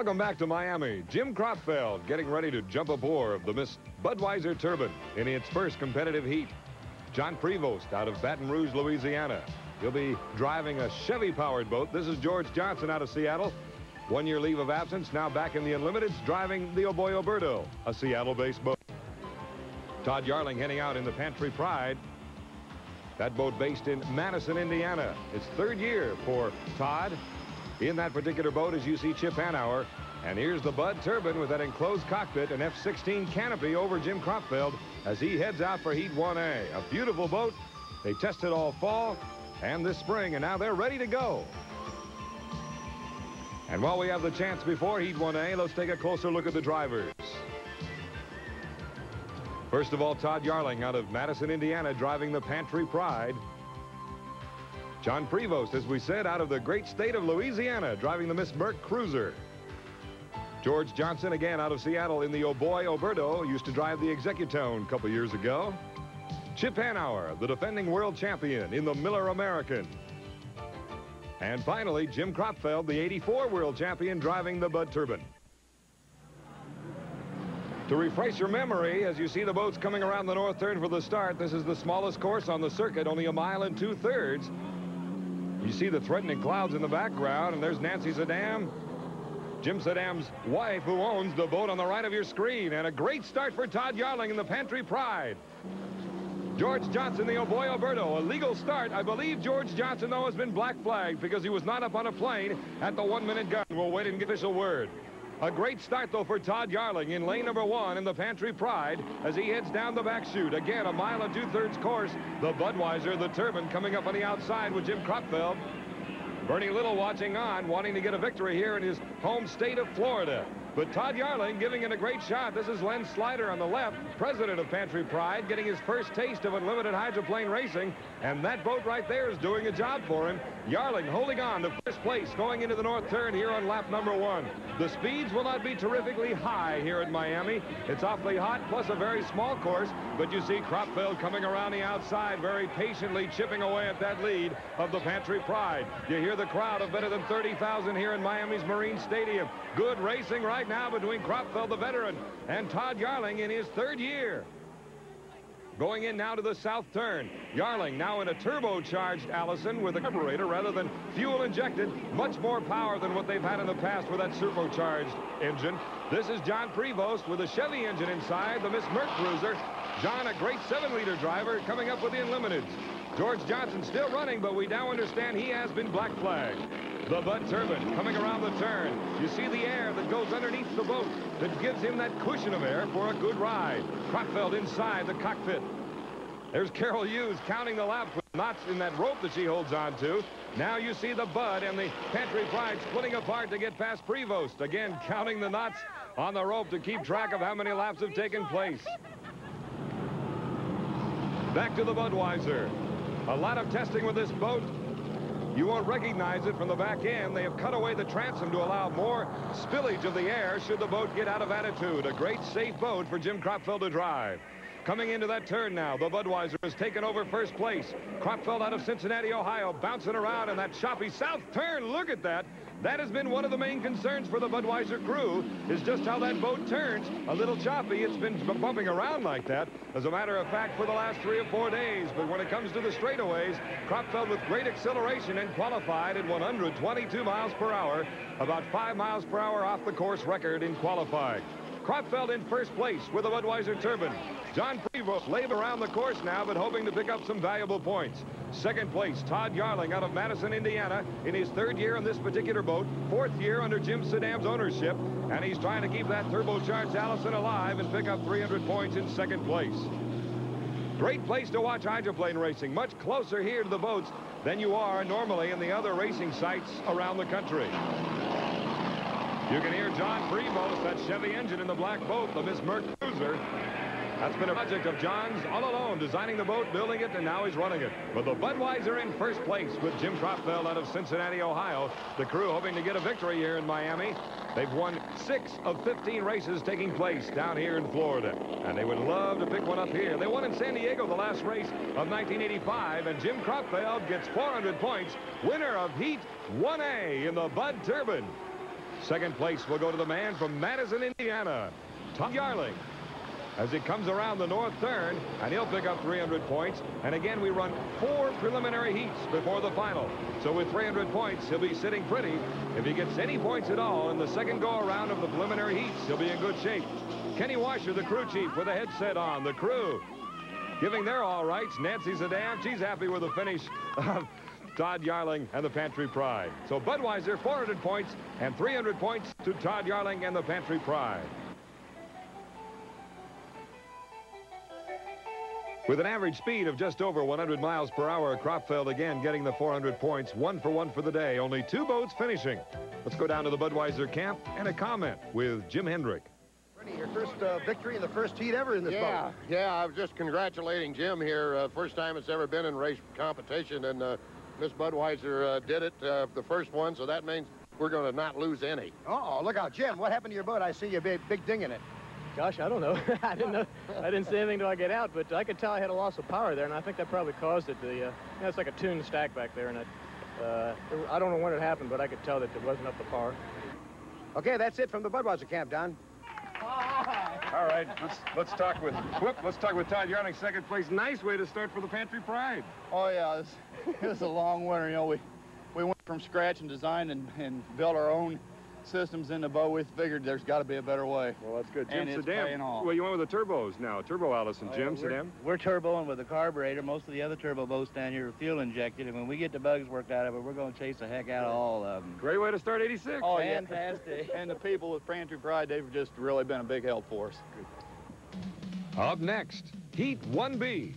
Welcome back to Miami. Jim Kropfeld getting ready to jump aboard of the Miss Budweiser Turbine in its first competitive heat. John Prevost out of Baton Rouge, Louisiana. He'll be driving a Chevy-powered boat. This is George Johnson out of Seattle. One-year leave of absence, now back in the Unlimiteds, driving the Oboy Oberto, a Seattle-based boat. Todd Yarling heading out in the Pantry Pride. That boat based in Madison, Indiana. It's third year for Todd in that particular boat as you see Chip Hanauer. And here's the Bud Turbine with that enclosed cockpit and F-16 canopy over Jim Kropfeld as he heads out for Heat 1A. A beautiful boat. They tested all fall and this spring, and now they're ready to go. And while we have the chance before Heat 1A, let's take a closer look at the drivers. First of all, Todd Yarling out of Madison, Indiana, driving the Pantry Pride. John Prevost, as we said, out of the great state of Louisiana, driving the Miss MerCruiser. George Johnson, again out of Seattle in the Oboy Oberto, used to drive the Executone a couple years ago. Chip Hanauer, the defending world champion in the Miller American. And finally, Jim Kropfeld, the 84 world champion, driving the Bud Turbine. To refresh your memory, as you see the boats coming around the north turn for the start, this is the smallest course on the circuit, only a mile and two-thirds. You see the threatening clouds in the background, and there's Nancy Sedam, Jim Sedam's wife, who owns the boat on the right of your screen. And a great start for Todd Yarling in the Pantry Pride. George Johnson, the Oboy Oberto, a legal start. I believe George Johnson, though, has been black flagged because he was not up on a plane at the one-minute gun. We'll wait and get official word. A great start, though, for Todd Yarling in lane number one in the Pantry Pride as he heads down the back chute. Again, a mile and two-thirds course. The Budweiser, the Turbine, coming up on the outside with Jim Kropfeld. Bernie Little watching on, wanting to get a victory here in his home state of Florida. But Todd Yarling giving it a great shot. This is Len Slider on the left, president of Pantry Pride, getting his first taste of unlimited hydroplane racing. And that boat right there is doing a job for him. Yarling holding on to first place going into the north turn here on lap number one. The speeds will not be terrifically high here at Miami. It's awfully hot, plus a very small course. But you see Kropfeld coming around the outside, very patiently chipping away at that lead of the Pantry Pride. You hear the crowd of better than 30,000 here in Miami's Marine Stadium. Good racing right now between Kropfeld, the veteran, and Todd Yarling in his third year. Going in now to the south turn. Yarling now in a turbocharged Allison with a carburetor rather than fuel injected. Much more power than what they've had in the past with that turbocharged engine. This is John Prevost with a Chevy engine inside the Miss MerCruiser. John, a great seven-liter driver, coming up with the Unlimiteds. George Johnson still running, but we now understand he has been black flagged. The Bud Turbine coming around the turn. You see the air that goes underneath the boat that gives him that cushion of air for a good ride. Kropfeld inside the cockpit. There's Carol Hughes counting the laps with knots in that rope that she holds on to. Now you see the Bud and the Pantry Pride splitting apart to get past Prevost. Again, counting the knots on the rope to keep track of how many laps have taken place. Back to the Budweiser. A lot of testing with this boat. You won't recognize it from the back end. They have cut away the transom to allow more spillage of the air should the boat get out of attitude. A great safe boat for Jim Kropfeld to drive. Coming into that turn now, the Budweiser has taken over first place. Kropfeld out of Cincinnati, Ohio, bouncing around in that choppy south turn. Look at that. That has been one of the main concerns for the Budweiser crew, is just how that boat turns. A little choppy. It's been bumping around like that, as a matter of fact, for the last three or four days. But when it comes to the straightaways, Kropfeld with great acceleration and qualified at 122 miles per hour, about five miles per hour off the course record in qualifying. Kropfeld in first place with a Budweiser turbine. John Prevost laid around the course now, but hoping to pick up some valuable points. Second place, Todd Yarling out of Madison, Indiana, in his third year on this particular boat, fourth year under Jim Sedam's ownership, and he's trying to keep that turbocharged Allison alive and pick up 300 points in second place. Great place to watch hydroplane racing, much closer here to the boats than you are normally in the other racing sites around the country. You can hear John Prevost, that Chevy engine in the black boat, the Miss Merck Cruiser. That's been a project of John's all alone, designing the boat, building it, and now he's running it. But the Budweiser in first place with Jim Kropfeld out of Cincinnati, Ohio. The crew hoping to get a victory here in Miami. They've won six of 15 races taking place down here in Florida. And they would love to pick one up here. They won in San Diego the last race of 1985. And Jim Kropfeld gets 400 points. Winner of Heat 1A in the Bud Turbine. Second place will go to the man from Madison, Indiana, Tom Yarling. As he comes around the north turn, and he'll pick up 300 points. And again, we run four preliminary heats before the final. So with 300 points, he'll be sitting pretty. If he gets any points at all in the second go-around of the preliminary heats, he'll be in good shape. Kenny Washer, the crew chief, with a headset on. The crew giving their all rights. Nancy Sedam, she's happy with the finish of Todd Yarling and the Pantry Pride. So Budweiser, 400 points and 300 points to Todd Yarling and the Pantry Pride. With an average speed of just over 100 miles per hour, Kropfeld again getting the 400 points, one for one for the day. Only two boats finishing. Let's go down to the Budweiser camp and a comment with Jim Hendrick. Your first uh, victory in the first heat ever in this yeah, boat. Yeah, I was just congratulating Jim here. Uh, first time it's ever been in race competition, and uh, Miss Budweiser uh, did it, uh, the first one, so that means we're going to not lose any. Oh look out. Jim, what happened to your boat? I see you big, big ding in it. Gosh, I don't know. I didn't know. I didn't see anything till I get out, but I could tell I had a loss of power there, and I think that probably caused it. The uh, yeah, it's like a tuned stack back there, and it, uh, I don't know when it happened, but I could tell that it wasn't up to par. Okay, that's it from the Budweiser camp, Don. All right, let's let's talk with whoop, let's talk with Todd Yarling, second place. Nice way to start for the Pantry Pride. Oh yeah, it was, it was a long winter. You know, we we went from scratch and designed and, and built our own systems in the boat. We figured there's got to be a better way. Well, that's good. Jim And it's Sedam. paying off. Well, you went with the turbos now. Turbo Allison, Oh, Jim yeah, we're, Sedam. We're turboing with a carburetor. Most of the other turbo boats down here are fuel injected, and when we get the bugs worked out of it, we're going to chase the heck out of all of them. Great way to start 86. Oh yeah, Fantastic. and the people with Pantry Pride, they've just really been a big help for us. Up next, Heat 1B.